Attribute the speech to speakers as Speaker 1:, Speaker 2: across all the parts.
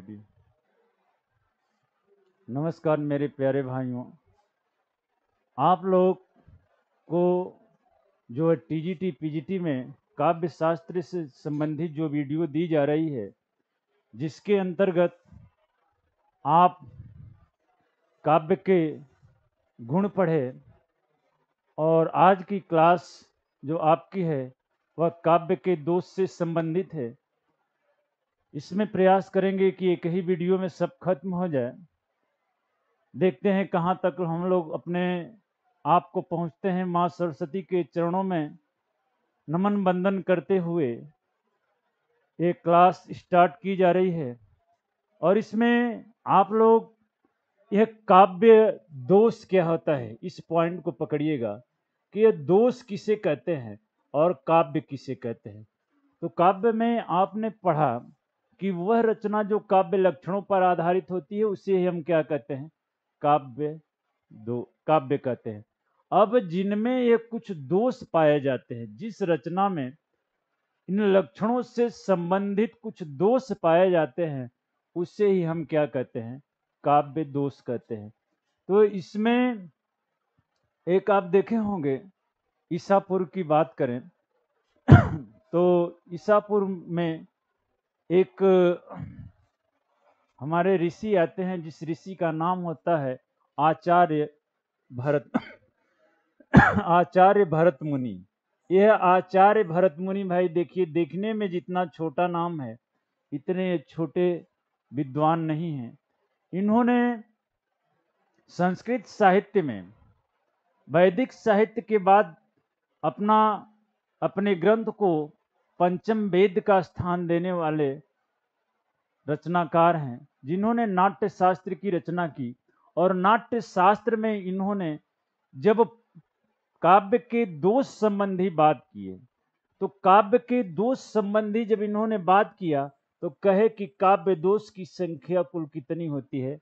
Speaker 1: Video नमस्कार मेरे प्यारे भाइयों, आप लोग को जो है टीजीटी, पीजीटी में काव्य शास्त्र से संबंधित जो वीडियो दी जा रही है, जिसके अंतर्गत आप काव्य के गुण पढ़े और आज की क्लास जो आपकी है, वह काव्य के दोष से संबंधित है। इसमें प्रयास करेंगे कि एक ही वीडियो में सब खत्म हो जाए। देखते हैं कहाँ तक हम लोग अपने आप को पहुँचते हैं माँ सरस्वती के चरणों में। नमन बंदन करते हुए एक क्लास स्टार्ट की जा रही है। और इसमें आप लोग, यह काव्य दोष क्या होता है? इस पॉइंट को पकड़िएगा कि यह दोष किसे कहते हैं और काव्य किसे कहते हैं। तो काव्य में आपने पढ़ा कि वह रचना जो काव्य लक्षणों पर आधारित होती है, उसे ही हम क्या कहते हैं? काव्य दो, काव्य कहते हैं। अब जिनमें ये कुछ दोष पाए जाते हैं, जिस रचना में इन लक्षणों से संबंधित कुछ दोष पाए जाते हैं, उसे ही हम क्या कहते हैं? काव्य दोष कहते हैं। तो इसमें एक आप देखे होंगे, ईसापुर की बात करें तो ईसापुर में एक, हमारे ऋषि आते हैं, जिस ऋषि का नाम होता है आचार्य भरत आचार्य भरत मुनि। यह आचार्य भरत मुनि भाई देखिए, देखने में जितना छोटा नाम है, इतने छोटे विद्वान नहीं हैं। इन्होंने संस्कृत साहित्य में, वैदिक साहित्य के बाद अपना, अपने ग्रंथ को पंचम वेद का स्थान देने वाले रचनाकार हैं, जिन्होंने नाट्य शास्त्र की रचना की और नाट्य शास्त्र में इन्होंने जब काव्य के दोष संबंधी बात किए तो काव्य के दोष संबंधी जब इन्होंने बात किया तो कहे कि काव्य दोष की संख्या कुल कितनी होती है?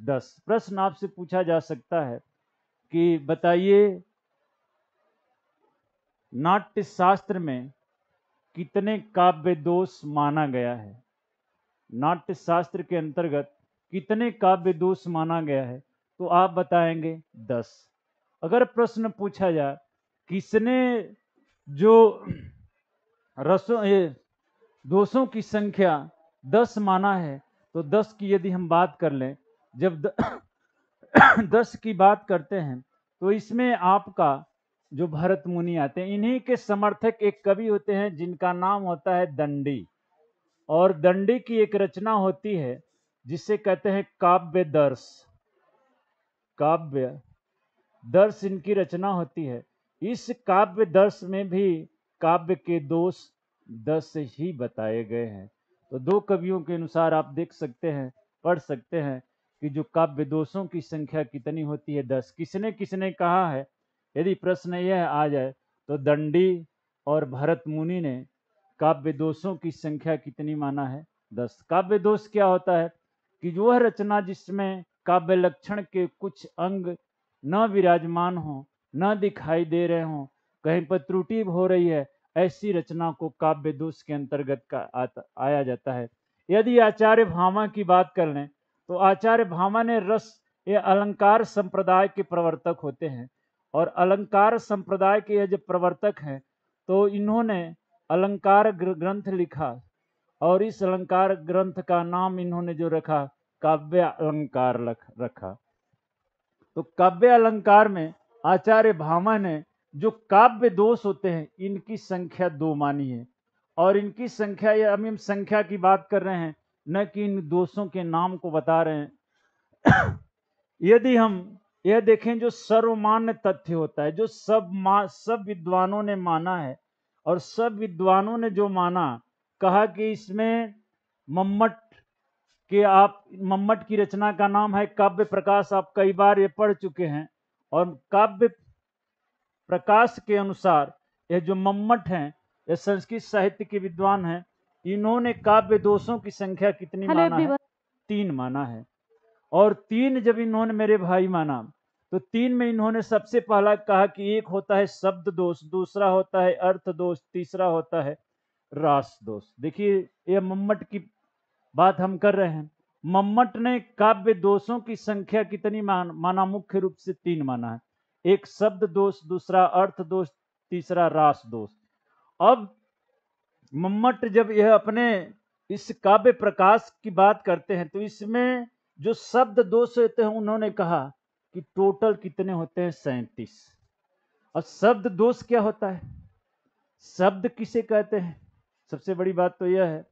Speaker 1: दस। प्रश्न आपसे पूछा जा सकता है कि बताइए नाट्य शास्त्र में कितने काव्य दोष माना गया है? नाट्य शास्त्र के अंतर्गत कितने काव्य दोष माना गया है? तो आप बताएँगे दस। अगर प्रश्न पूछा जाए किसने जो रसों दोषों की संख्या दस माना है तो दस की यदि हम बात कर लें जब द, दस की बात करते हैं तो इसमें आपका जो भरत मुनि आते हैं, इन्हीं के समर्थक एक कवि होते हैं, जिनका नाम होता है दंडी। और दंडी की एक रचना होती है, जिसे कहते हैं काव्य दर्श। काव्य दर्श इनकी रचना होती है। इस काव्य दर्श में भी काव्य के दोष दस ही बताए गए हैं। तो दो कवियों के अनुसार आप देख सकते हैं, पढ़ सकते हैं कि जो काव्य दोषों की संख्या कितनी होती है, दस। किसने किसने कहा है? यदि प्रश्न यह आ जाए तो दंडी और भरत मुनि ने काव्य दोषों की संख्या कितनी माना है? दस। काव्य दोष क्या होता है? कि जो वह रचना जिसमें काव्य लक्षण के कुछ अंग न विराजमान हो, न दिखाई दे रहे हों, कहीं पर त्रुटि हो रही है, ऐसी रचना को काव्य दोष के अंतर्गत का आया जाता है। यदि आचार्य भामा की बात कर लें तो आचार्य भामा ने रस ये अलंकार संप्रदाय के प्रवर्तक होते हैं। और अलंकार संप्रदाय के ये जो प्रवर्तक हैं तो इन्होंने अलंकार ग्रंथ लिखा और इस अलंकार ग्रंथ का नाम इन्होंने जो रखा, काव्य अलंकार रखा। तो काव्य अलंकार में आचार्य भामा ने जो काव्य दोष होते हैं, इनकी संख्या दो मानी है। और इनकी संख्या, ये अभी हम संख्या की बात कर रहे हैं, न कि इन दोषों के नाम को बता रहे हैं। यदि हम यह देखें जो सर्वमान्य तथ्य होता है जो सब मा सब विद्वानों ने माना है और सब विद्वानों ने जो माना कहा कि इसमें मम्मट के आप मम्मट की रचना का नाम है काव्य प्रकाश। आप कई बार ये पढ़ चुके हैं और काव्य प्रकाश के अनुसार यह जो मम्मट हैं यह संस्कृत साहित्य के विद्वान हैं इन्होंने काव्य दोषों की संख्या कितनी माना है? तीन माना है। और तीन जब इन्होंने मेरे भाई माना तो तीन में इन्होंने सबसे पहला कहा कि एक होता है शब्द दोष दूसरा होता है अर्थ दोष तीसरा होता है रास दोष। देखिए यह मम्मट की बात हम कर रहे हैं। मम्मट ने काव्य दोषों की संख्या कितनी मान, माना? मुख्य रूप से तीन माना है। एक शब्द दोष दूसरा अर्थ दोष तीसरा रास दोष। अब मम्मट जब यह अपने इस काव्य प्रकाश की बात करते हैं तो इसमें जो शब्द दोष होते हैं उन्होंने कहा कि टोटल कितने होते हैं? सैंतीस। और शब्द दोष क्या होता है? शब्द किसे कहते हैं? सबसे बड़ी बात तो यह है।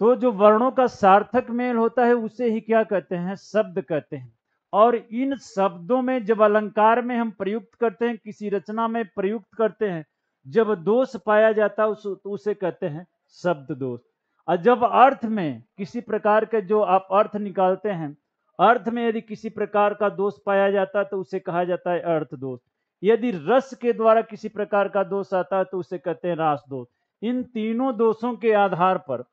Speaker 1: तो जो वर्णों का सार्थक मेल होता है उसे ही क्या कहते हैं? शब्द कहते हैं। और इन शब्दों में जब अलंकार में हम प्रयुक्त करते हैं किसी रचना में प्रयुक्त करते हैं जब दोष पाया जाता है उस, तो उसे कहते हैं शब्द दोष। और जब अर्थ में किसी प्रकार के जो आप अर्थ निकालते हैं, अर्थ में यदि किसी प्रकार का दोष पाया जाता है तो उसे कहा जाता है अर्थ दोष। यदि रस के द्वारा किसी प्रकार का दोष आता है तो उसे कहते हैं रास दोष। इन तीनों दोषों के आधार पर,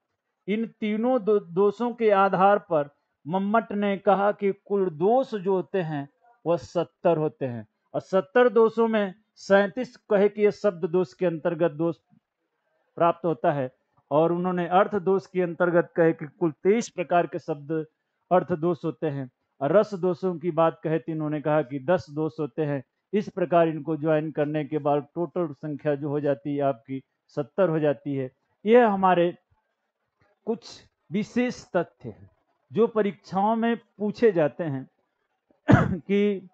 Speaker 1: इन तीनों दोषों के आधार पर मम्मट ने कहा कि कुल दोष जो होते हैं, वह सत्तर होते हैं। और सत्तर दोषों में सैंतीस कहे कि यह शब्द दोष के अंतर्गत दोष प्राप्त होता है। और उन्होंने अर्थ दोष के अंतर्गत कहे कि कुल तेईस प्रकार के शब्द अर्थ दोष होते हैं। और रस दोषों की बात कहे तो इन्होंने कहा कि दस दोष होते हैं। इस प्रकार इनको ज्वाइन करने के बाद टोटल संख्या जो हो जाती है, आपकी सत्तर हो जाती है। यह हमारे कुछ विशेष तथ्य हैं, जो परीक्षाओं में पूछे जाते हैं। कि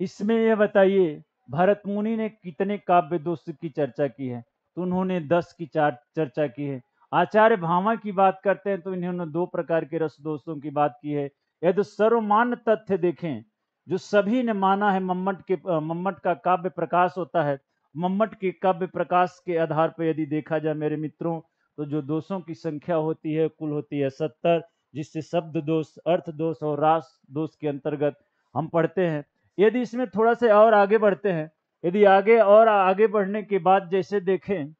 Speaker 1: इसमें यह बताइए भरत मुनि ने कितने काव्य दोष की चर्चा की है? तो उन्होंने दस की चार चर्चा की है। आचार्य भावा की बात करते हैं तो इन्होंने दो प्रकार के रस दोषों की बात की है। यदि सर्वमान्य तथ्य देखें, जो सभी ने माना है, मम्मट के मम्मट का काव्य प्रकाश होता है। मम्मट के काव्य प्रकाश के आधार पर यदि देखा जाए मेरे मित्रों तो जो दोषों की संख्या होती है, कुल होती है सत्तर, जिससे शब्द दोष, अर्थ दोष और रास दोष के अंतर्गत हम पढ़ते हैं। यदि इसमें थोड़ा से और आगे बढ़ते हैं, यदि आगे और आगे बढ़ने के बाद जैसे देखें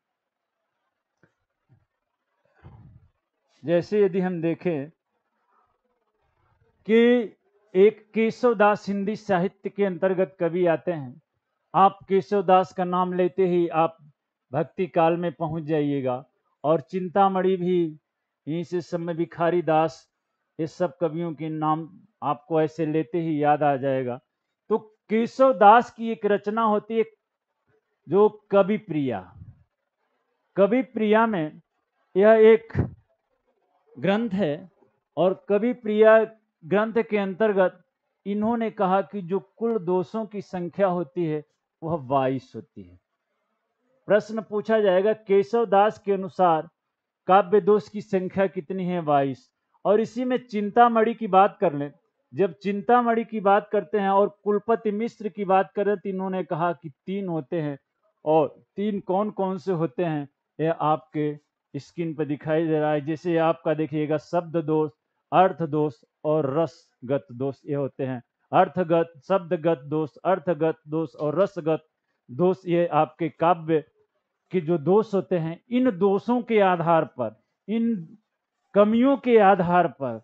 Speaker 1: जैसे यदि हम देखें कि एक केशवदास हिंदी साहित्य के अंतर्गत कवि आते हैं। आप केशवदास का नाम लेते ही आप भक्ति काल में पहुँच जाइएगा और चिंतामणि भी, यहीं से समय भिखारी दास, ये सब कवियों के नाम आपको ऐसे लेते ही याद आ जाएगा। तो केशव दास की एक रचना होती है जो कवि प्रिया कवि प्रिया में यह एक ग्रंथ है और कवि प्रिया ग्रंथ के अंतर्गत इन्होंने कहा कि जो कुल दोषों की संख्या होती है, वह बाईस होती है। प्रश्न पूछा जाएगा, केशव दास के अनुसार काव्य दोष की संख्या कितनी है? बाईस। और इसी में चिंतामणि की बात कर लें। जब चिंतामणि की बात करते हैं और कुलपति मिश्र की बात करें तो इन्होंने कहा कि तीन होते हैं। और तीन कौन कौन से होते हैं, यह आपके स्क्रीन पर दिखाई दे रहा है, जैसे आपका देखिएगा, शब्द दोष, अर्थ दोष और रसगत दोष ये होते हैं। अर्थगत, शब्दगत दोष, अर्थगत दोष और रसगत दोष ये आपके काव्य के जो दोष होते हैं, इन दोषों के आधार पर, इन कमियों के आधार पर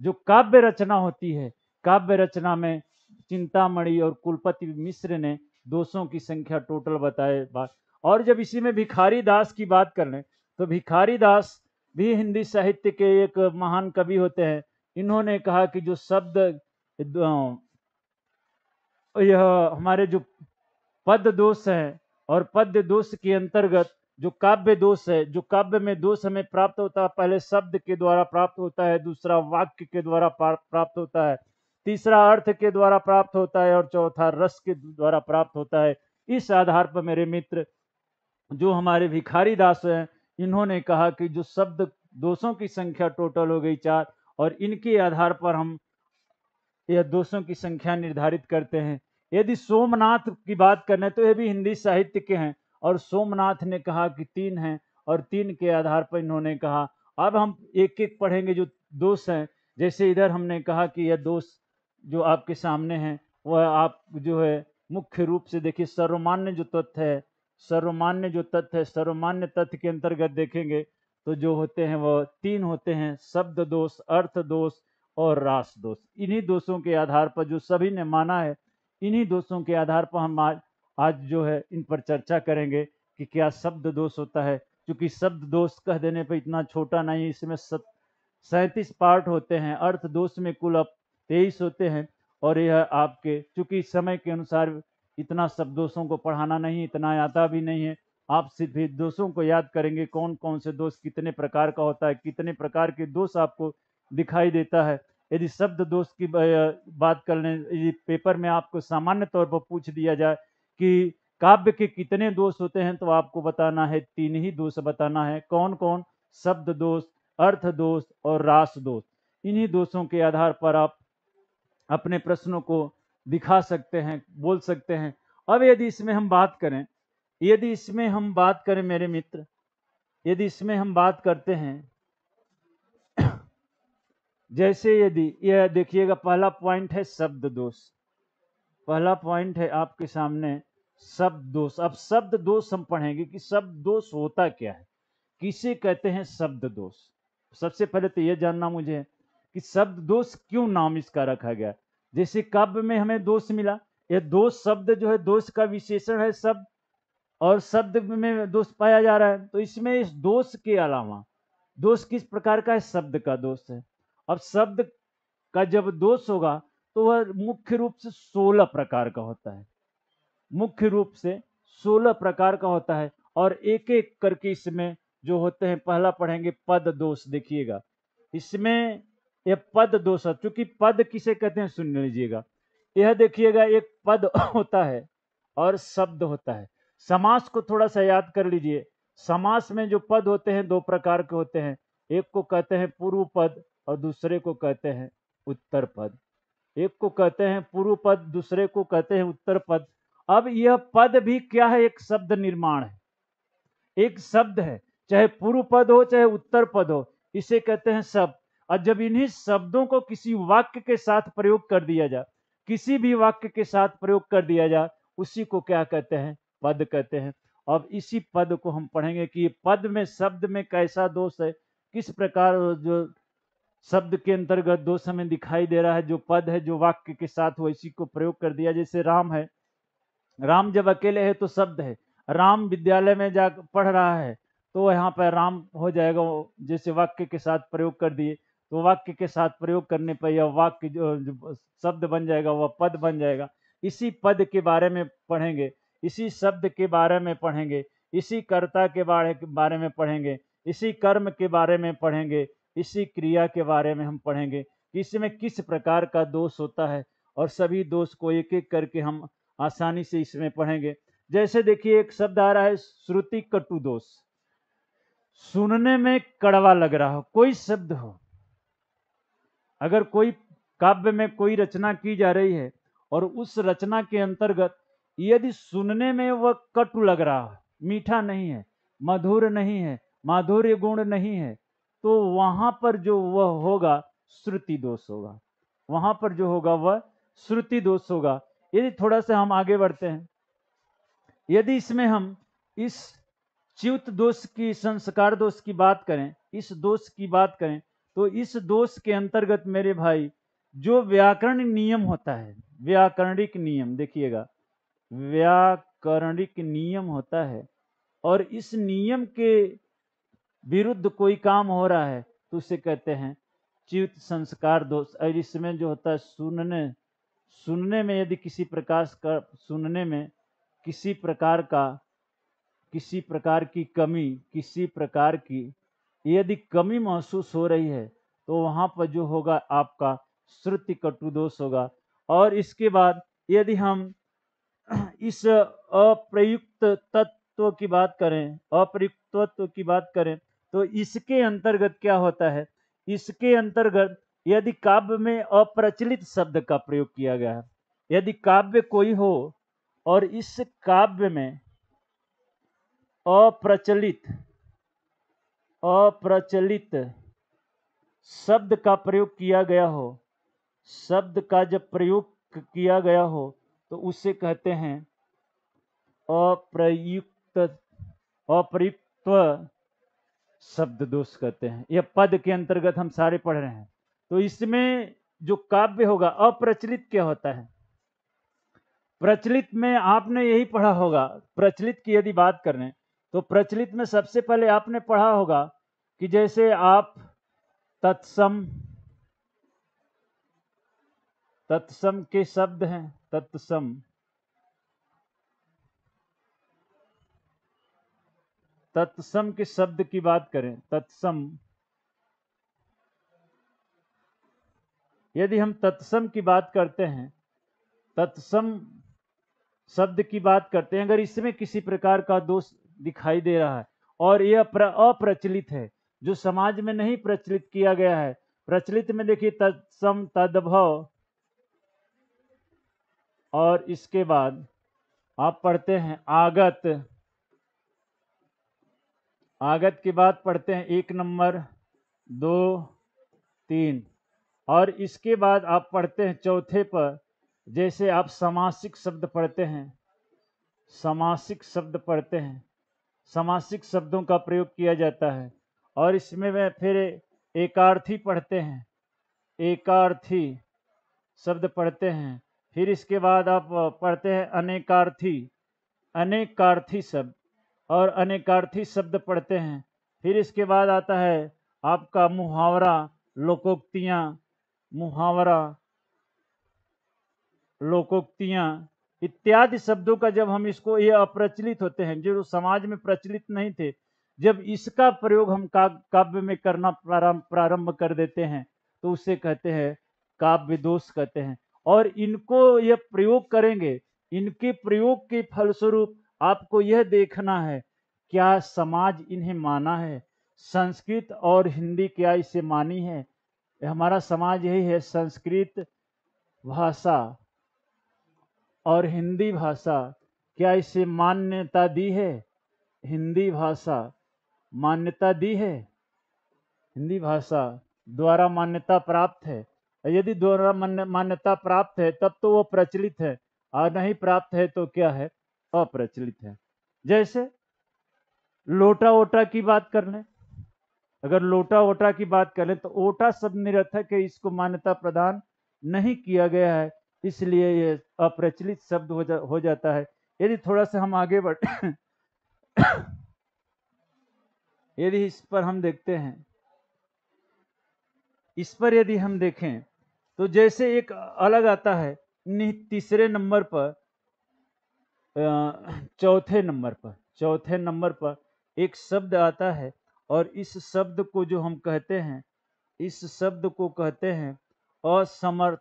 Speaker 1: जो काव्य रचना होती है, काव्य रचना में चिंतामणि और कुलपति मिश्र ने दोषों की संख्या टोटल बताए बात। और जब इसी में भिखारी दास की बात कर लें तो भिखारी दास भी हिंदी साहित्य के एक महान कवि होते हैं। इन्होंने कहा कि जो शब्द यह हमारे जो पद दोष है और पद्य दोष के अंतर्गत जो काव्य दोष है, जो काव्य में दोष हमें प्राप्त होता है, पहले शब्द के द्वारा प्राप्त होता है, दूसरा वाक्य के द्वारा प्राप्त होता है, तीसरा अर्थ के द्वारा प्राप्त होता है और चौथा रस के द्वारा प्राप्त होता है। इस आधार पर मेरे मित्र, जो हमारे भिखारी दास हैं इन्होंने कहा कि जो शब्द दोषों की संख्या टोटल हो गई चार और इनके आधार पर हम यह दोषों की संख्या निर्धारित करते हैं। यदि सोमनाथ की बात करें तो यह भी हिंदी साहित्य के हैं और सोमनाथ ने कहा कि तीन हैं और तीन के आधार पर इन्होंने कहा। अब हम एक एक पढ़ेंगे जो दोष हैं। जैसे इधर हमने कहा कि यह दोष जो आपके सामने हैं, वह आप जो है मुख्य रूप से देखिए सर्वमान्य जो तथ्य है सर्वमान्य जो तथ्य है, सर्वमान्य तथ्य के अंतर्गत देखेंगे तो जो होते हैं वह तीन होते हैं, शब्द दोष, अर्थ दोष और रास दोष। इन्हीं दोषों के आधार पर जो सभी ने माना है, इन्हीं दोषों के आधार पर हम आज आज जो है, इन पर चर्चा करेंगे कि क्या शब्द दोष होता है। क्योंकि शब्द दोष कह देने पर इतना छोटा नहीं, इसमें सत, सैंतीस पार्ट होते हैं। अर्थ दोष में कुल अब तेईस होते हैं और यह आपके, चूँकि समय के अनुसार इतना सब दोषों को पढ़ाना नहीं, इतना आता भी नहीं है। आप सिर्फ़ दोषों को याद करेंगे कौन कौन से दोष कितने प्रकार का होता है, कितने प्रकार के दोष आपको दिखाई देता है। यदि शब्द दोष की बात कर लें, यदि पेपर में आपको सामान्य तौर पर पूछ दिया जाए कि काव्य के कितने दोष होते हैं तो आपको बताना है, तीन ही दोष बताना है कौन कौन शब्द दोष अर्थ दोष और रास दोष इन्हीं दोषों के आधार पर आप अपने प्रश्नों को दिखा सकते हैं, बोल सकते हैं। अब यदि इसमें हम बात करें, यदि इसमें हम बात करें मेरे मित्र, यदि इसमें हम बात करते हैं, जैसे यदि, यह देखिएगा, पहला पॉइंट है शब्द दोष। पहला पॉइंट है आपके सामने शब्द दोष। अब शब्द दोष हम पढ़ेंगे कि शब्द दोष होता क्या है। किसे कहते हैं शब्द दोष? सबसे पहले तो यह जानना मुझे कि शब्द दोष क्यों नाम इसका रखा गया? जैसे काव्य में हमें दोष मिला। यह दोष शब्द जो है, दोष का विशेषण है शब्द, और शब्द में दोष पाया जा रहा है। तो इसमें इस दोष के अलावा, दोष किस प्रकार का है? शब्द का दोष है। अब शब्द का जब दोष होगा तो वह मुख्य रूप से सोलह प्रकार का होता है। मुख्य रूप से सोलह प्रकार का होता है, और एक एक करके इसमें जो होते हैं, पहला पढ़ेंगे पद दोष, देखिएगा। इसमें यह पद दोष चूँकि पद किसे कहते हैं, सुन लीजिएगा। यह देखिएगा, एक पद होता है और शब्द होता है। समास को थोड़ा सा याद कर लीजिए। समास में जो पद होते हैं, दो प्रकार के होते हैं। एक को कहते हैं पूर्व पद और दूसरे को कहते हैं उत्तर पद। एक को कहते हैं पूर्व पद, दूसरे को कहते हैं उत्तर पद। अब यह पद भी क्या है? एक शब्द निर्माण है। एक शब्द है, चाहे पूर्व पद हो, चाहे उत्तर पद हो, इसे कहते हैं शब्द। और जब इन्हीं शब्दों को किसी वाक्य के साथ प्रयोग कर दिया जाए किसी भी वाक्य के साथ प्रयोग कर दिया जाए उसी को क्या कहते हैं? पद कहते हैं। अब इसी पद को हम पढ़ेंगे कि पद में शब्द में कैसा दोष है, किस प्रकार जो शब्द के अंतर्गत दोष हमें दिखाई दे रहा है, जो पद है, जो वाक्य के साथ हो इसी को प्रयोग कर दिया। जैसे राम है, राम जब अकेले है तो शब्द है, राम विद्यालय में जा पढ़ रहा है तो यहाँ पर राम हो जाएगा जैसे वाक्य के साथ प्रयोग कर दिए। तो वाक्य के साथ प्रयोग करने पर यह वाक्य जो जो शब्द बन जाएगा, वह पद बन जाएगा। इसी पद के बारे में पढ़ेंगे, इसी शब्द के बारे में पढ़ेंगे, इसी कर्ता के बारे बारे में पढ़ेंगे, इसी कर्म के बारे में पढ़ेंगे, इसी क्रिया के बारे में हम पढ़ेंगे कि इसमें किस प्रकार का दोष होता है और सभी दोष को एक एक करके हम आसानी से इसमें पढ़ेंगे। जैसे देखिए, एक शब्द आ रहा है श्रुति कटु दोष। सुनने में कड़वा लग रहा हो, कोई शब्द हो अगर कोई काव्य में कोई रचना की जा रही है और उस रचना के अंतर्गत यदि सुनने में वह कटु लग रहा है, मीठा नहीं है, मधुर नहीं है, माधुर्य गुण नहीं है तो वहाँ पर जो वह होगा, श्रुति दोष होगा। वहाँ पर जो होगा वह श्रुति दोष होगा। यदि थोड़ा सा हम आगे बढ़ते हैं। यदि इसमें हम इस च्युत दोष की, संस्कार दोष की बात करें, इस दोष की बात करें तो इस दोष के अंतर्गत मेरे भाई, जो व्याकरण नियम होता है, व्याकरणिक नियम, देखिएगा, व्याकरणिक नियम होता है, और इस नियम के विरुद्ध कोई काम हो रहा है तो उसे कहते हैं च्युत संस्कार दोष। और इसमें जो होता है, सुनने सुनने में यदि किसी प्रकार का, सुनने में किसी प्रकार का, किसी प्रकार की कमी, किसी प्रकार की यदि कमी महसूस हो रही है तो वहाँ पर जो होगा आपका श्रुति कटु दोष होगा। और इसके बाद यदि हम इस अप्रयुक्त तत्व की बात करें अप्रयुक्त तत्व की बात करें तो इसके अंतर्गत क्या होता है? इसके अंतर्गत यदि काव्य में अप्रचलित शब्द का प्रयोग किया गया है, यदि काव्य कोई हो और इस काव्य में अप्रचलित अप्रचलित शब्द का प्रयोग किया गया हो, शब्द का जब प्रयोग किया गया हो तो उसे कहते हैं अप्रयुक्त अप्रयुक्त शब्द दोष कहते हैं। यह पद के अंतर्गत हम सारे पढ़ रहे हैं। तो इसमें जो काव्य होगा, अप्रचलित क्या होता है? प्रचलित में आपने यही पढ़ा होगा, प्रचलित की यदि बात करें तो प्रचलित में सबसे पहले आपने पढ़ा होगा कि जैसे आप तत्सम तत्सम के शब्द हैं, तत्सम। तत्सम के शब्द की बात करें, तत्सम। यदि हम तत्सम की बात करते हैं, तत्सम शब्द की बात करते हैं, अगर इसमें किसी प्रकार का दोष दिखाई दे रहा है और यह अप्रचलित है, जो समाज में नहीं प्रचलित किया गया है। प्रचलित में देखिए तत्सम तदभव। और इसके बाद आप पढ़ते हैं आगत। आगत के बाद पढ़ते हैं एक नंबर, दो, तीन। और इसके बाद आप पढ़ते हैं चौथे पर, जैसे आप समासिक शब्द पढ़ते हैं। समासिक शब्द पढ़ते हैं। समासिक शब्दों का प्रयोग किया जाता है और इसमें वह फिर एकार्थी पढ़ते हैं। एकार्थी शब्द पढ़ते हैं। फिर इसके बाद आप पढ़ते हैं अनेकार्थी। अनेकार्थी शब्द और अनेकार्थी शब्द पढ़ते हैं। फिर इसके बाद आता है आपका मुहावरा, लोकोक्तियाँ। मुहावरा, लोकोक्तियाँ। इत्यादि शब्दों का जब हम इसको ये अप्रचलित होते हैं, जो समाज में प्रचलित नहीं थे, जब इसका प्रयोग हम काव्य में करना प्रारंभ कर देते हैं तो उसे कहते हैं काव्य दोष कहते हैं। और इनको यह प्रयोग करेंगे, इनके प्रयोग के फलस्वरूप आपको यह देखना है, क्या समाज इन्हें माना है? संस्कृत और हिंदी क्या इसे मानी है? हमारा समाज यही है संस्कृत भाषा। और हिंदी भाषा, क्या इसे मान्यता दी है? हिंदी भाषा मान्यता दी है। हिंदी भाषा द्वारा मान्यता प्राप्त है। यदि द्वारा मान्यता प्राप्त है, तब तो वो प्रचलित है। और नहीं प्राप्त है तो क्या है? अप्रचलित है। जैसे लोटा ओटा की बात कर लें अगर लोटा ओटा की बात करें तो ओटा शब्द निरर्थक है, इसको मान्यता प्रदान नहीं किया गया है। इसलिए ये अप्रचलित शब्द हो, जा, हो जाता है। यदि थोड़ा सा हम आगे बढ़ यदि इस पर हम देखते हैं इस पर यदि हम देखें तो जैसे एक अलग आता है तीसरे नंबर पर चौथे नंबर पर चौथे नंबर पर एक शब्द आता है और इस शब्द को जो हम कहते हैं इस शब्द को कहते हैं असमर्थ।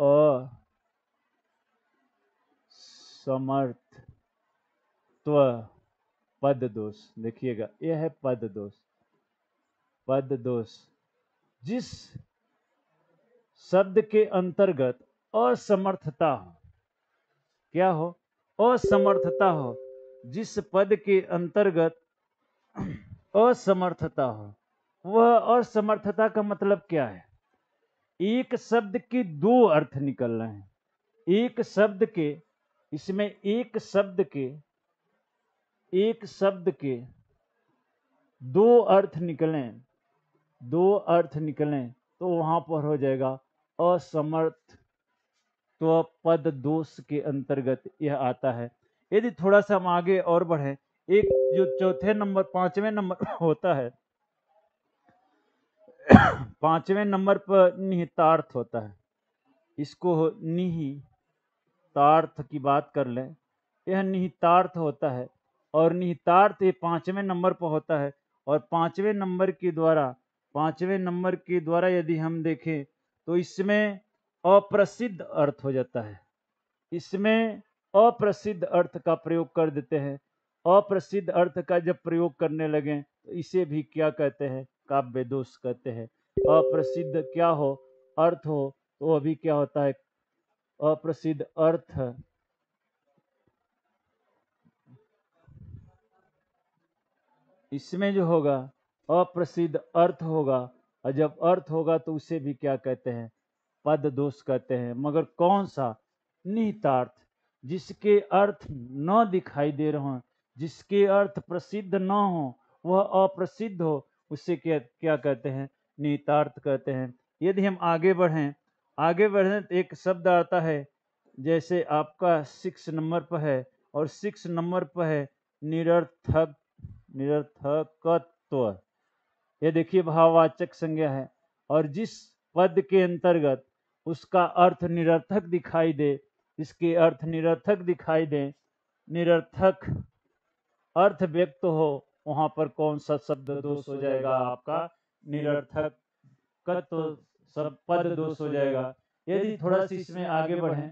Speaker 1: असमर्थ पद दोष देखिएगा यह है पद दोष पद दोष जिस शब्द के अंतर्गत असमर्थता हो, क्या हो? असमर्थता हो, जिस पद के अंतर्गत असमर्थता हो, वह असमर्थता का मतलब क्या है? एक शब्द के दो अर्थ निकल रहे हैं। एक शब्द के, इसमें एक शब्द के, एक शब्द के दो अर्थ निकले। दो अर्थ निकले तो वहाँ पर हो जाएगा असमर्थ। तो पद दोष के अंतर्गत यह आता है। यदि थोड़ा सा हम आगे और बढ़े, एक जो चौथे नंबर, पाँचवें नंबर होता है पाँचवें नंबर पर निहितार्थ होता है। इसको निहितार्थ की बात कर लें, यह निहितार्थ होता है और निहितार्थ ये पाँचवें नंबर पर होता है और पाँचवें नंबर के द्वारा, पाँचवें नंबर के द्वारा यदि हम देखें तो इसमें अप्रसिद्ध अर्थ हो जाता है। इसमें अप्रसिद्ध अर्थ का प्रयोग कर देते हैं। अप्रसिद्ध अर्थ का जब प्रयोग करने लगे तो इसे भी क्या कहते हैं? काव्य दोष कहते हैं। अप्रसिद्ध क्या हो? अर्थ हो तो अभी क्या होता है? अप्रसिद्ध अर्थ। इसमें जो होगा, अप्रसिद्ध अर्थ होगा, और जब अर्थ होगा तो उसे भी क्या कहते हैं? पद दोष कहते हैं। मगर कौन सा? निहितार्थ। जिसके अर्थ न दिखाई दे रहे हो, जिसके अर्थ प्रसिद्ध न हो, वह अप्रसिद्ध हो उसे क्या क्या कहते हैं? निहितार्थ कहते हैं। यदि हम आगे बढ़ें आगे बढ़ें तो एक शब्द आता है, जैसे आपका सिक्स नंबर पर है और सिक्स नंबर पर है निरर्थक, निरर्थकत्व। यह देखिए भाववाचक संज्ञा है और जिस पद के अंतर्गत उसका अर्थ निरर्थक दिखाई दे, इसके अर्थ निरर्थक दिखाई दे, निरर्थक अर्थ व्यक्त हो वहाँ पर कौन सा शब्द दोष हो जाएगा? आपका निरर्थक तो सब पद दोष हो जाएगा। यदि थोड़ा सा इसमें आगे बढ़े,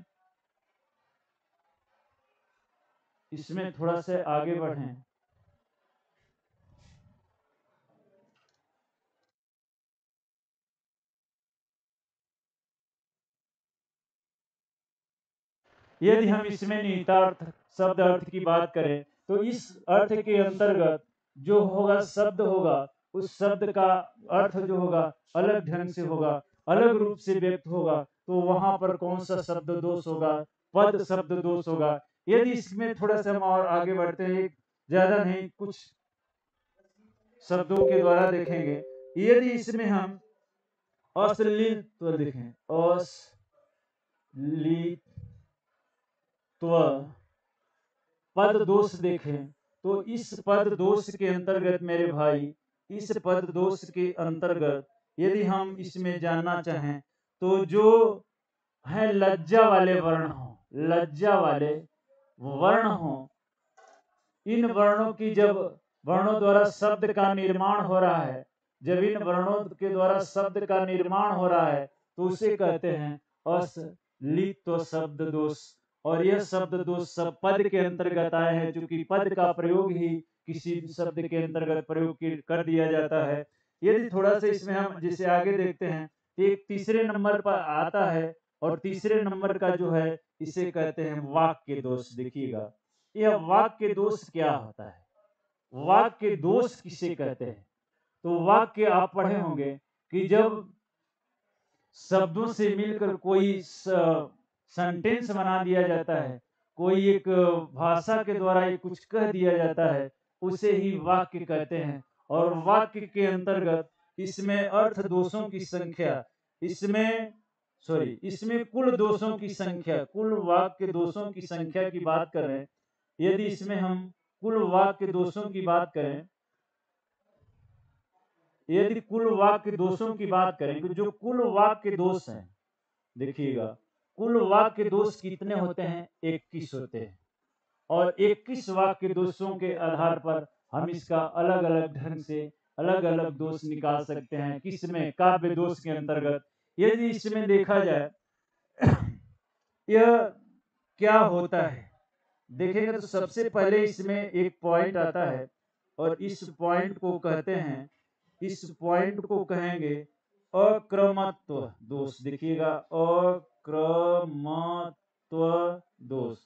Speaker 1: इसमें थोड़ा सा आगे बढ़े। यदि हम इसमें निहितार्थ शब्द अर्थ की बात करें तो इस अर्थ के अंतर्गत जो होगा शब्द होगा, उस शब्द का अर्थ जो होगा, अलग ढंग से होगा, अलग रूप से व्यक्त होगा तो वहाँ पर कौन सा शब्द दोष होगा? पद शब्द दोष होगा। यदि इसमें थोड़ा सा हम और आगे बढ़ते हैं, ज़्यादा नहीं, कुछ शब्दों के द्वारा देखेंगे। यदि इसमें हम अश्लील तो देखें। अश्लील तो पद दोष देखें। तो इस पद दोष के अंतर्गत मेरे भाई, इस पद दोष के अंतर्गत, यदि हम इसमें जानना चाहें तो जो है लज्जा वाले वर्ण हो, लज्जा वाले वर्ण हो, इन वर्णों की जब वर्णों द्वारा शब्द का निर्माण हो रहा है, जब इन वर्णों के द्वारा शब्द का निर्माण हो रहा है तो उसे कहते हैं असलित्व शब्द दोष। और यह शब्द दोष सब पद के अंतर्गत आए हैं क्योंकि पद का प्रयोग ही किसी शब्द के अंतर्गत प्रयोग कर दिया जाता है। यदि थोड़ा सा इसमें हम जिसे आगे देखते हैं एक तीसरे नंबर पर आता है और तीसरे नंबर का जो है, इसे कहते हैं वाक्य दोष। देखिएगा, यह वाक्य दोष क्या होता है? वाक्य दोष किसे कहते हैं? तो वाक्य आप पढ़े होंगे कि जब शब्दों से मिलकर कोई सेंटेंस बना दिया जाता है। कोई एक भाषा के द्वारा ये कुछ कह दिया जाता है, उसे ही वाक्य कहते हैं। और वाक्य के अंतर्गत इसमें अर्थ दोषों की संख्या, इसमें सॉरी इसमें कुल दोषों की संख्या, कुल वाक्य दोषों की संख्या की बात करें, यदि इसमें हम कुल वाक्य दोषों की बात करें, यदि कुल वाक्य दोषों की बात करें, जो कुल वाक्य दोष हैं, देखिएगा कुल वाक्य दोष कितने होते हैं? इक्कीस होते हैं। और इक्कीस वाक्य दोषों के आधार पर हम इसका अलग अलग ढंग से अलग अलग दोष निकाल सकते हैं। किसमें? काव्य दोष के अंतर्गत। यदि इसमें देखा जाए, यह क्या होता है? देखेंगे तो सबसे पहले इसमें एक पॉइंट आता है और इस पॉइंट को कहते हैं, इस पॉइंट को कहेंगे अक्रमत्व दोष। देखिएगा अक्रमत्व दोष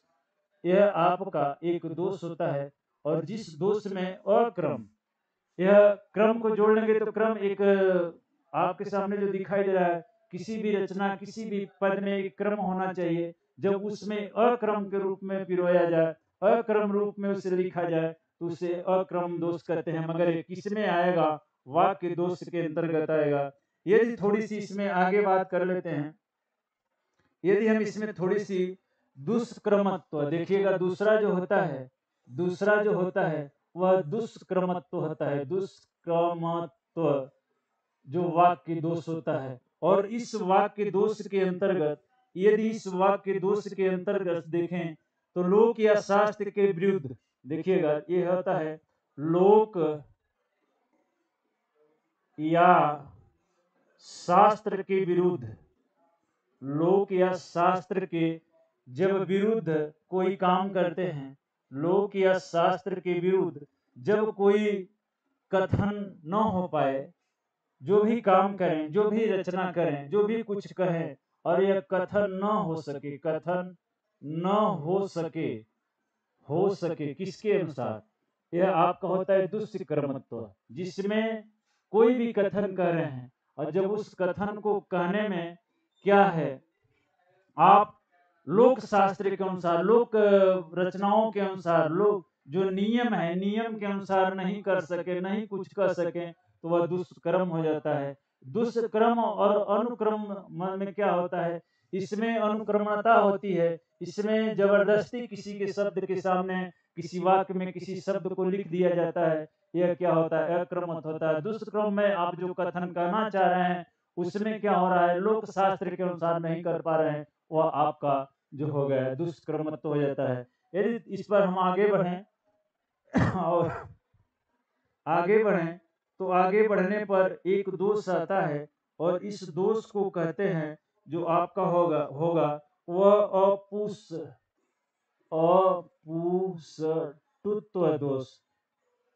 Speaker 1: यह आपका एक दोष होता है और जिस दोष में अक्रम यह क्रम को जोड़ लेंगे तो क्रम एक, आपके सामने जो दिखाई दे रहा है, किसी भी रचना, किसी भी पद में एक क्रम होना चाहिए, जब उसमें अक्रम के रूप में पिरोया जाए अक्रम रूप में उसे लिखा जाए तो उसे अक्रम दोष कहते हैं। मगर किसमें आएगा? वाक्य दोष के अंतर्गत आएगा। यदि थोड़ी सी इसमें आगे बात कर लेते हैं यदि हम इसमें थोड़ी सी दुष्क्रमत्व, देखिएगा, दूसरा जो होता है, दूसरा जो होता है, वह दुष्क्रमत्व होता है, दुष्क्रमत्व, जो वाक्य दोष होता है। और इस वाक्य दोष के अंतर्गत, यदि इस वाक्य दोष के अंतर्गत देखें तो लोक या शास्त्र के विरुद्ध, देखिएगा, ये होता है, लोक या शास्त्र के विरुद्ध। लोक या शास्त्र के जब विरुद्ध कोई काम करते हैं, लोक या शास्त्र के विरुद्ध जब कोई कथन न हो पाए, जो भी काम करें, जो भी रचना करें, जो भी कुछ कहें, और यह कथन न हो सके, कथन न हो सके हो सके किसके अनुसार? यह आपका होता है दुष्कर्मत्व, जिसमें कोई भी कथन कर रहे हैं, और जब उस कथन को कहने में क्या है? आप लोक शास्त्र के अनुसार, लोक रचनाओं के अनुसार लोग जो नियम है, नियम के अनुसार नहीं कर सके, नहीं कुछ कर सके तो वह दुष्कर्म हो जाता है। दुष्कर्म और अनुक्रम में क्या होता है? इसमें अनुक्रमणता होती है। इसमें ज़बरदस्ती किसी के शब्द के सामने, किसी वाक्य में किसी शब्द को लिख दिया जाता है। यह क्या होता है? अक्रमत होता है। दुष्क्रम में आप जो कथन करना चाह रहे हैं उसमें क्या हो रहा है? लोक शास्त्र के अनुसार नहीं कर पा रहे हैं। वह आपका जो हो गया दुष्क्रमत्व हो जाता है। यदि इस पर हम आगे बढ़ें, और आगे बढ़ें तो आगे बढ़ने पर एक दोष आता है, और इस दोष को कहते हैं, जो आपका होगा होगा, वह अपुष अपुषटुत्व दोष।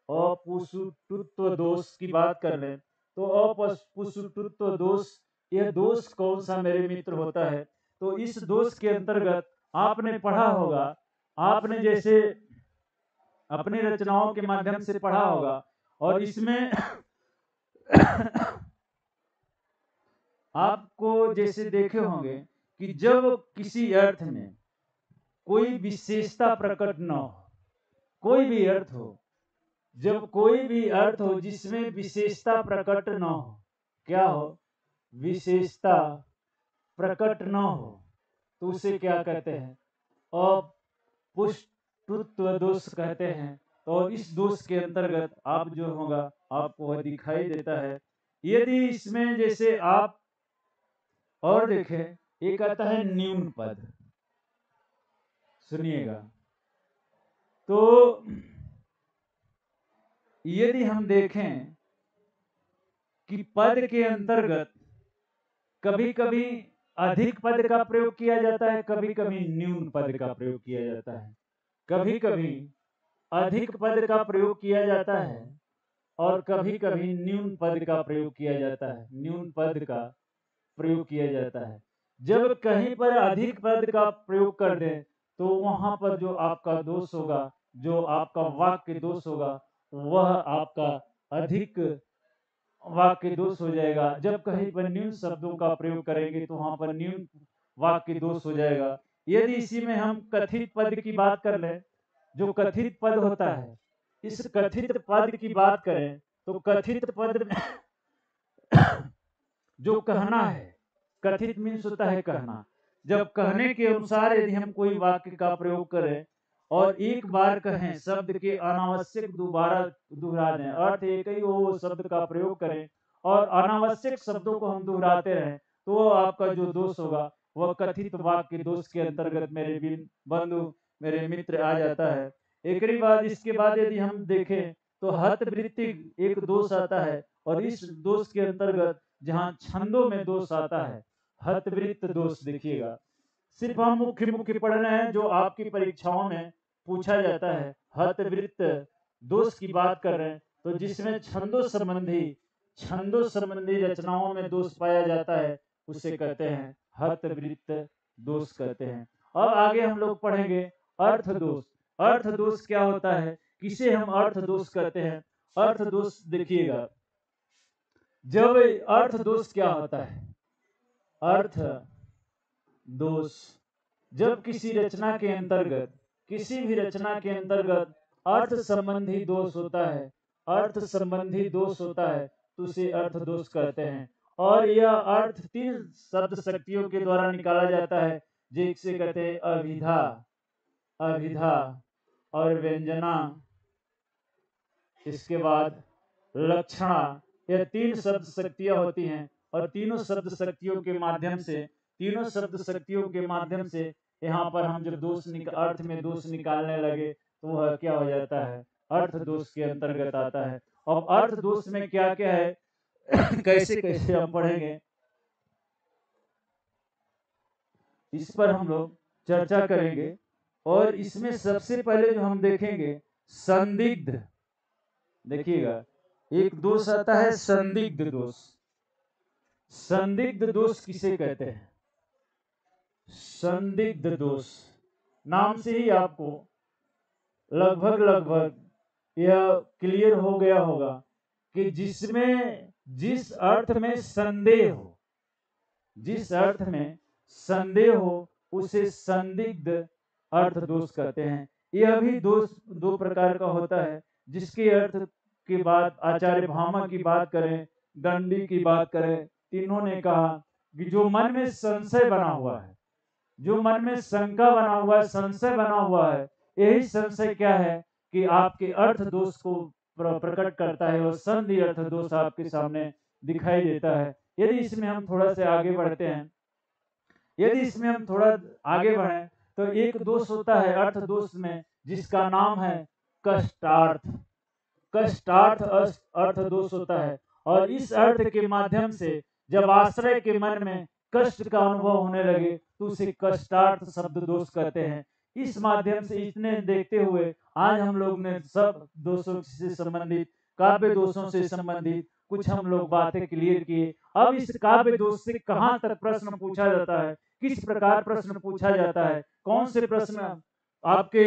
Speaker 1: अपुषुत्व दोष की बात कर लें तो अपुषुत्व दोष यह दोष कौन सा मेरे मित्र होता है? तो इस दोष के अंतर्गत आपने पढ़ा होगा, आपने जैसे अपनी रचनाओं के माध्यम से पढ़ा होगा, और इसमें आपको जैसे देखे होंगे कि जब किसी अर्थ में कोई विशेषता प्रकट न हो, कोई भी अर्थ हो जब कोई भी अर्थ हो जिसमें विशेषता प्रकट न हो, क्या हो? विशेषता प्रकट न हो। तो उसे क्या कहते हैं? अपुष्टुत्व दोष कहते हैं। तो इस दोष के अंतर्गत आप जो होगा, आपको वह दिखाई देता है। यदि इसमें जैसे आप और देखें एक आता है न्यून पद। सुनिएगा। तो यदि हम देखें कि पद के अंतर्गत कभी कभी अधिक पद का प्रयोग किया जाता है कभी कभी न्यून पद का प्रयोग किया जाता है। कभी कभी अधिक पद का प्रयोग किया जाता है और कभी कभी न्यून पद का प्रयोग किया जाता है। न्यून पद का प्रयोग किया जाता है। जब कहीं पर अधिक पद का प्रयोग कर दें तो वहाँ पर जो आपका दोष होगा, जो आपका वाक्य दोष होगा वह आपका अधिक वाक्य दोष हो जाएगा। जब कहीं पर न्यून शब्दों का प्रयोग करेंगे तो वहाँ पर न्यून वाक्य दोष हो जाएगा। यदि इसी में हम कथित पद की बात कर लें, जो कथित पद होता है, इस कथित पद की बात करें तो कथित पद जो कहना है, कथित मीन्स होता है कहना। जब कहने के अनुसार यदि हम कोई वाक्य का प्रयोग करें और एक बार कहें, शब्द के अनावश्यक दोबारा दोहरा दें। अर्थ एक ही वो शब्द का प्रयोग करें और अनावश्यक शब्दों को हम दोहराते रहें तो आपका जो दोष होगा, वह कथित वाक्य दोष के अंतर्गत मेरे बंधु, मेरे मित्र आ जाता है। एक बाद इसके बाद यदि हम देखें तो हत वृत्ति एक दोष आता है और इस दोष के अंतर्गत जहाँ छंदों में दोष आता है, हतवृत्त दोष देखिएगा। सिर्फ़ हम मुख्य मुख्य पढ़ रहे हैं, जो आपकी परीक्षाओं में पूछा जाता है। हतवृत्त दोष की बात कर रहे हैं तो जिसमें छंदो संबंधी छंदो संबंधी रचनाओं में दोष पाया जाता है, उसे कहते हैं हतवृत्त दोष कहते हैं। अब आगे हम लोग पढ़ेंगे अर्थ दोष अर्थ दोष क्या होता है? किसे हम अर्थ दोष कहते हैं? अर्थ दोष देखिएगा। जब अर्थ दोष क्या होता है? अर्थ दोष। जब किसी रचना के अंतर्गत, किसी भी रचना के अंतर्गत अर्थ संबंधी दोष होता है, अर्थ संबंधी दोष होता है तो उसे अर्थ दोष कहते हैं। और यह अर्थ तीन शब्द शक्तियों के द्वारा निकाला जाता है, जिसे कहते हैं अभिधा अभिधा और व्यंजना। इसके बाद लक्षणा, यह तीन शब्द शक्तियाँ होती हैं और तीनों शब्द शक्तियों के माध्यम से तीनों शब्द शक्तियों के माध्यम से यहाँ पर हम जब दोष अर्थ में दोष निकालने लगे तो वह क्या हो जाता है? अर्थ दोष के अंतर्गत आता है। अब अर्थ दोष में क्या क्या है? कैसे कैसे हम पढ़ेंगे? इस पर हम लोग चर्चा करेंगे और इसमें सबसे पहले जो हम देखेंगे, संदिग्ध। देखिएगा, एक दोष आता है, संदिग्ध दोष। संदिग्ध दोष किसे कहते हैं? संदिग्ध दोष नाम से ही आपको लगभग लगभग यह क्लियर हो गया होगा कि जिसमें, जिस अर्थ में संदेह हो, जिस अर्थ में संदेह हो, उसे संदिग्ध अर्थ दोष कहते हैं। यह भी दोष, दो प्रकार का होता है। जिसके अर्थ की बात, आचार्य भामा की बात करें, दंडी की बात करें, तीनों ने कहा कि जो मन में संशय बना हुआ है जो मन में शंका बना हुआ है, संशय बना हुआ है, यही संशय क्या है कि आपके अर्थ दोष को प्रकट करता है और संधि अर्थ दोष आपके सामने दिखाई देता है। यदि इसमें हम थोड़ा से आगे बढ़ते हैं, यदि इसमें हम थोड़ा आगे बढ़े तो एक दोष होता है अर्थ दोष में, जिसका नाम है कष्टार्थ। कष्टार्थ अर्थ दोष होता है और इस अर्थ के माध्यम से जब आश्रय के मन में कष्ट का अनुभव होने लगे। तो उसे कष्टार्थ शब्द दोष कहते हैं। इस माध्यम से इतने देखते हुए आज हम लोग ने सब दोषों से संबंधित, काव्य दोषों से संबंधित कुछ हम लोग बातें क्लियर किए। अब इस काव्य दोष से कहाँ तक प्रश्न पूछा जाता है? किस प्रकार प्रश्न पूछा जाता है? कौन से प्रश्न आपके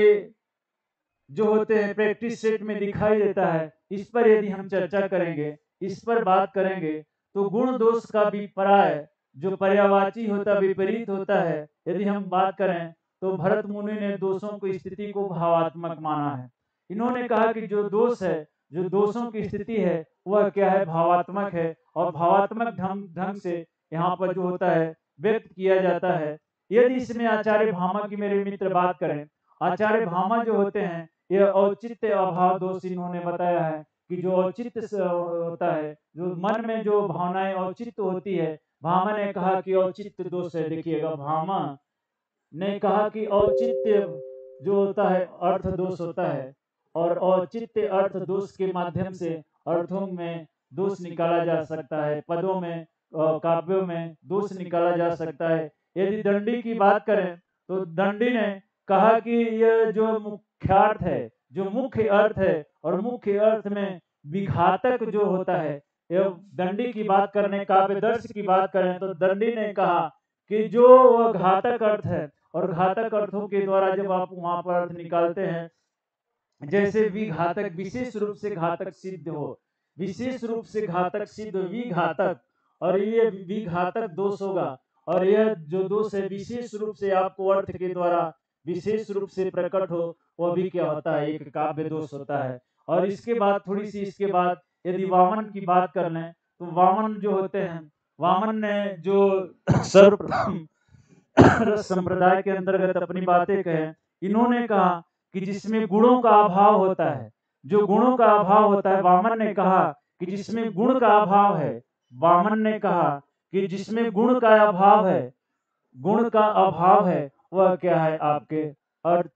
Speaker 1: जो होते हैं प्रैक्टिस सेट में दिखाई देता है, इस पर यदि हम चर्चा करेंगे, इस पर बात करेंगे तो गुण दोष का भी पराय जो पर्यावाची होता, विपरीत होता है। यदि हम बात करें तो भरत मुनि ने दोषों की स्थिति को भावात्मक माना है। इन्होंने कहा कि जो दोष है, जो दोषों की स्थिति है, वह क्या है? भावात्मक है और भावात्मक ढंग ढंग से यहाँ पर जो होता है, व्यक्त किया जाता है। यदि इसमें आचार्य भामा की मेरे मित्र बात करें, आचार्य भामा जो होते हैं यह औचित्य अभाव दोष इन्होंने बताया है कि जो औचित्य होता है, जो मन में जो भावनाएँ औचित्य होती है भामा ने कहा कि औचित्य दोष है देखिएगा भामा ने कहा कि औचित्य जो होता है, अर्थ दोष होता है, और औचित्य अर्थ दोष के माध्यम से अर्थों में दोष निकाला जा सकता है, पदों में काव्यों में दोष निकाला जा सकता है। यदि दंडी की बात करें तो दंडी ने कहा कि यह जो मुख्यार्थ है, जो मुख्य अर्थ है, और मुख्य अर्थ में विघातक जो होता है दंडी की बात करने काव्यदर्श की बात करें तो दंडी ने कहा कि जो वह घातक अर्थ है और घातक अर्थों के द्वारा जब आप वहाँ पर अर्थ निकालते हैं जैसे विघातक विशेष रूप से घातक सिद्ध हो विशेष रूप से घातक सिद्ध विघातक और ये विघातक दोष होगा और यह जो दोष है विशेष रूप से आपको अर्थ के द्वारा विशेष रूप से प्रकट हो वह भी क्या होता है? एक काव्य दोष होता है। और इसके बाद थोड़ी सी इसके बाद यदि वामन की बात कर लें तो वामन जो होते हैं, वामन ने जो सर्वप्रथम संप्रदाय के अंतर्गत अपनी बातें कहे, इन्होंने कहा कि जिसमें गुणों का अभाव होता है, जो गुणों का अभाव होता है, वामन ने कहा कि जिसमें गुण का अभाव है, वामन ने कहा कि जिसमें गुण का अभाव है, गुण का अभाव है, वह क्या है आपके अर्थ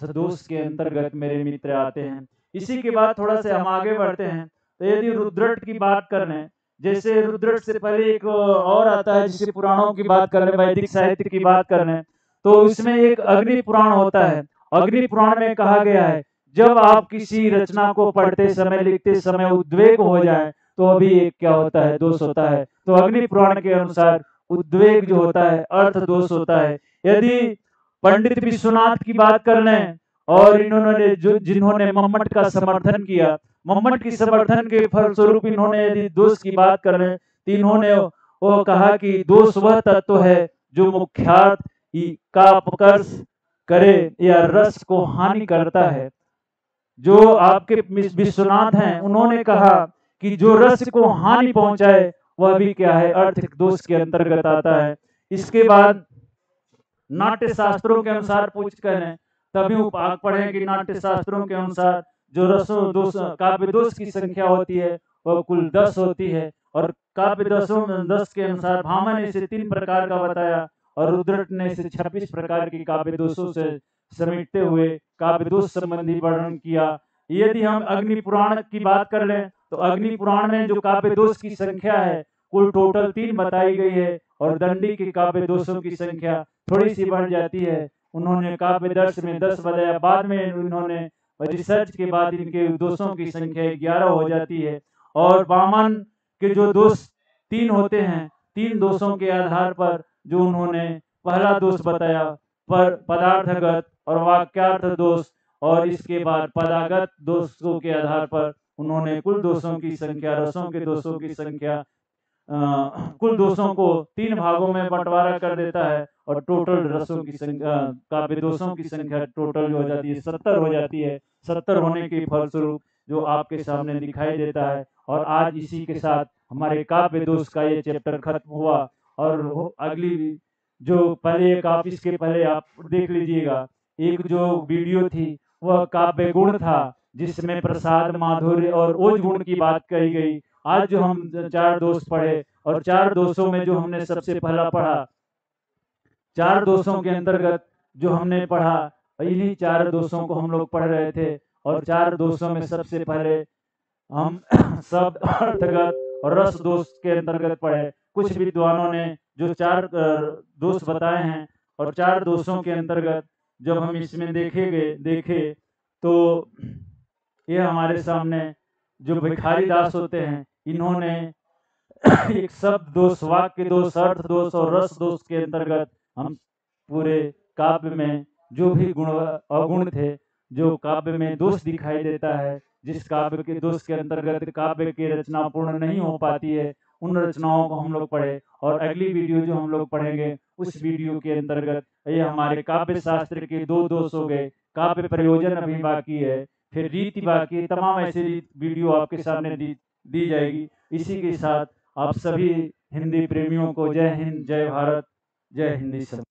Speaker 1: दोष के अंतर्गत मेरे मित्र आते हैं। इसी के बाद थोड़ा सा हम आगे बढ़ते हैं। तो यदि रुद्रट की बात कर लें जैसे रुद्रट से पहले एक और आता है, जिसे पुराणों की बात कर लें वैदिक साहित्य की बात कर लें तो इसमें एक अग्नि पुराण होता है। अग्नि पुराण में कहा गया है, जब आप किसी रचना को पढ़ते समय, लिखते समय उद्वेग हो जाए तो अभी एक क्या होता है, दोष होता है। तो अग्नि पुराण के अनुसार उद्वेग जो होता है, अर्थ दोष होता है। यदि पंडित विश्वनाथ की बात कर लें और इन्होंने जो जिन्होंने मम्मट का समर्थन किया, मम्मट की समर्थन के फलस्वरूप इन्होंने यदि दोष की बात कर तो इन्होंने वो कहा कि दोष वह तत्व है जो मुख्यात का अपकर्ष करे या रस को हानि करता है। जो आपके विश्वनाथ हैं, उन्होंने कहा कि जो रस को हानि पहुँचाए, वह भी क्या है? अर्थिक दोष के अंतर्गत आता है। इसके बाद नाट्य शास्त्रों के अनुसार पूछ करें तभी उपाक पढ़े कि नाट्य शास्त्रों के अनुसार जो रसों दोष काव्य दोष की संख्या होती है, वह कुल दस होती है। और काव्य दसों दस के अनुसार भामा ने इसे तीन प्रकार का बताया और रुद्रट ने इसे छब्बीस प्रकार की काव्य दोषों से समेटते हुए काव्य दोष संबंधी वर्णन किया। यदि हम अग्नि पुराण की बात कर लें तो अग्नि पुराण में जो काव्य दोष की संख्या है, कुल टोटल तीन बताई गई है और दंडी के काव्य दोषों की संख्या थोड़ी सी बढ़ जाती है। उन्होंने काव्य दर्श में दस बताया बाद में उन्होंने रिसर्च के बाद इनके दोषों की संख्या ग्यारह हो जाती है और वामन के जो दोष तीन होते हैं, तीन दोषों के आधार पर जो उन्होंने पहला दोष बताया, पर पदार्थगत और वाक्यार्थ दोष और इसके बाद पदागत दोषों के आधार पर उन्होंने कुल दोषों की संख्या, रसों के दोषों की संख्या कुल दोषों को तीन भागों में बंटवारा कर देता है और टोटल रसों की संख्या काव्य दोषों की संख्या टोटल हो जाती है सत्तर हो जाती है। सत्तर होने के फलस्वरूप जो आपके सामने दिखाई देता है और आज इसी के साथ हमारे काव्य दोष का ये चैप्टर खत्म हुआ और अगली जो पहले एक इसके पहले आप देख लीजिएगा, एक जो वीडियो थी वह काव्य गुण था जिसमें प्रसाद माधुर्य और ओज गुण की बात कही गई। आज जो हम चार दोस्त पढ़े और चार दोस्तों में जो हमने सबसे पहला पढ़ा चार दोस्तों के अंतर्गत जो हमने पढ़ा इन्हीं चार दोस्तों को हम लोग पढ़ रहे थे और चार दोस्तों में सबसे पहले हम शब्द अर्थगत और रस दोष के अंतर्गत पढ़े। कुछ विद्वानों ने जो चार दोष बताए हैं और चार दोषों के अंतर्गत जब हम इसमें देखे गए देखे तो ये हमारे सामने जो भिखारी दास होते हैं, इन्होंने एक शब्द दोष वाक्य दोष अर्थ दोष और रस दोष के अंतर्गत हम पूरे काव्य में जो भी गुण, अगुण थे, जो काव्य में दोष दिखाई देता है, जिस काव्य के, दोष के अंतर्गत काव्य की रचना पूर्ण नहीं हो पाती है, उन रचनाओं को हम लोग पढ़े और अगली वीडियो जो हम लोग पढ़ेंगे, उस वीडियो के अंतर्गत ये हमारे काव्य शास्त्र के दो दोष हो गए। काव्य प्रयोजन अभी बाकी है फिर रीति बाकी तमाम ऐसी वीडियो आपके सामने दी दी जाएगी। इसी के साथ आप सभी हिंदी प्रेमियों को जय हिंद, जय भारत, जय हिंदी सब